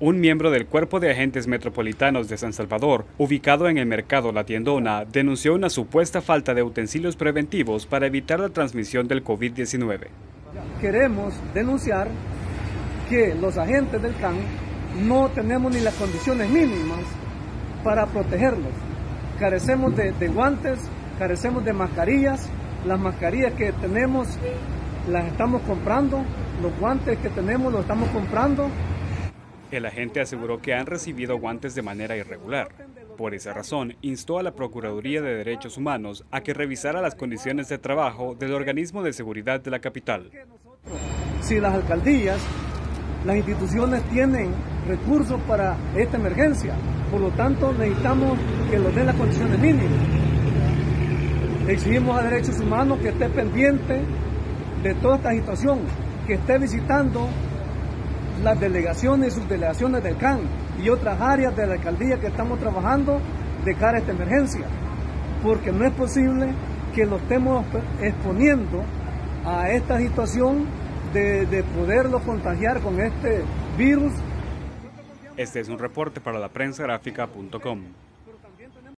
Un miembro del Cuerpo de Agentes Metropolitanos de San Salvador, ubicado en el mercado La Tiendona, denunció una supuesta falta de utensilios preventivos para evitar la transmisión del COVID-19. Queremos denunciar que los agentes del CAN no tenemos ni las condiciones mínimas para protegerlos. Carecemos de, de guantes, carecemos de mascarillas, las mascarillas que tenemos las estamos comprando, los guantes que tenemos los estamos comprando el agente aseguró que han recibido guantes de manera irregular. Por esa razón, instó a la Procuraduría de Derechos Humanos a que revisara las condiciones de trabajo del organismo de seguridad de la capital. Si las alcaldías, las instituciones tienen recursos para esta emergencia, por lo tanto necesitamos que los den las condiciones mínimas. Exigimos a Derechos Humanos que esté pendiente de toda esta situación, que esté visitando las delegaciones y subdelegaciones del CAN y otras áreas de la alcaldía que estamos trabajando de cara a esta emergencia, porque no es posible que lo estemos exponiendo a esta situación de, de poderlo contagiar con este virus. Este es un reporte para la prensa gráfica.com.